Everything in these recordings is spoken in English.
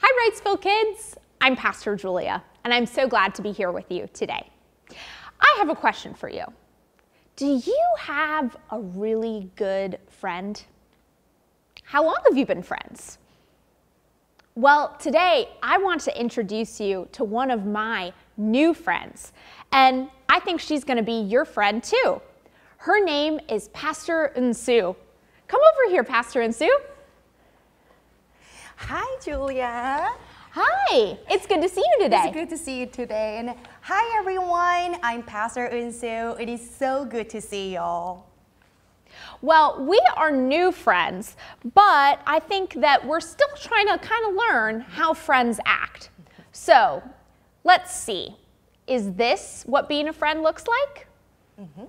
Hi, Wrightsville kids. I'm Pastor Julia, and I'm so glad to be here with you today. I have a question for you. Do you have a really good friend? How long have you been friends? Well, today I want to introduce you to one of my new friends, and I think she's going to be your friend too. Her name is Pastor Unsu. Come over here, Pastor Unsu. Hi, Julia. Hi, it's good to see you today. It's good to see you today. And hi, everyone. I'm Pastor Unsu. It is so good to see y'all. Well, we are new friends, but I think that we're still trying to kind of learn how friends act. So let's see. Is this what being a friend looks like? Mm -hmm.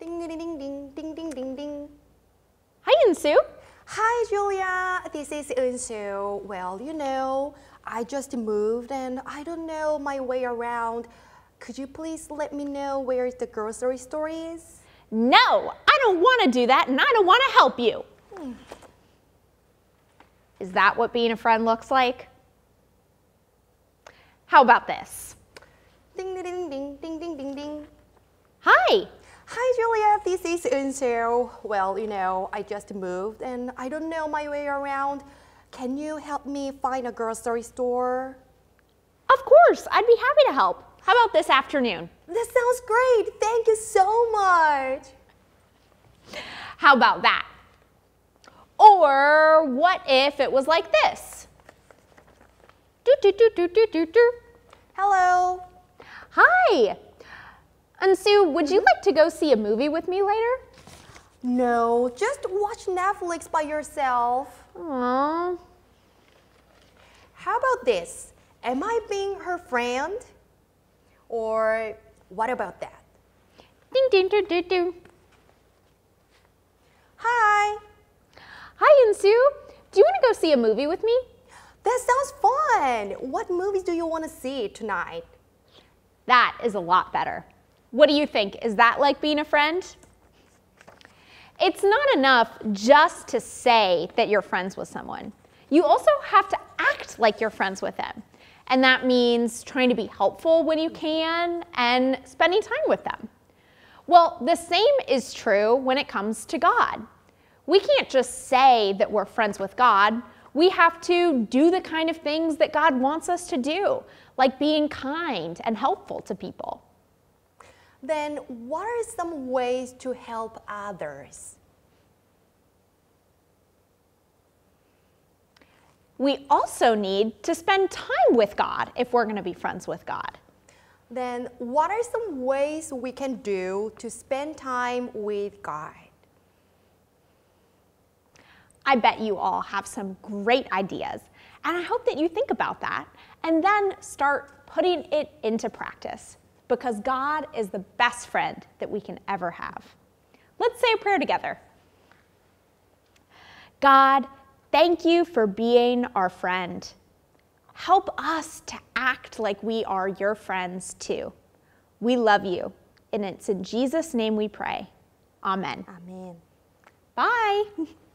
Ding, ding, ding, ding, ding, ding, ding, Hi, Julia. This is Unsu. Well, you know, I just moved and I don't know my way around. Could you please let me know where the grocery store is? No, I don't want to do that and I don't want to help you. Hmm. Is that what being a friend looks like? How about this? Ding, ding, ding. Hi. Julia. This is Unsu. Well, you know, I just moved and I don't know my way around. Can you help me find a grocery store? Of course. I'd be happy to help. How about this afternoon? That sounds great. Thank you so much. How about that? Or what if it was like this? Do, do, do, do, do, do, do. Hello. Hi. Unsu, would you like to go see a movie with me later? No, just watch Netflix by yourself. Aww. How about this? Am I being her friend? Or what about that? Ding, ding, ding, ding, ding. Hi. Hi, Unsu. Do you want to go see a movie with me? That sounds fun. What movies do you want to see tonight? That is a lot better. What do you think? Is that like being a friend? It's not enough just to say that you're friends with someone. You also have to act like you're friends with them. And that means trying to be helpful when you can and spending time with them. Well, the same is true when it comes to God. We can't just say that we're friends with God. We have to do the kind of things that God wants us to do, like being kind and helpful to people. Then what are some ways to help others? We also need to spend time with God if we're going to be friends with God. Then what are some ways we can do to spend time with God? I bet you all have some great ideas, and I hope that you think about that and then start putting it into practice because God is the best friend that we can ever have. Let's say a prayer together. God, thank you for being our friend. Help us to act like we are your friends too. We love you, and it's in Jesus' name we pray. Amen. Amen. Bye.